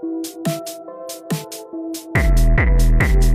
Thank you.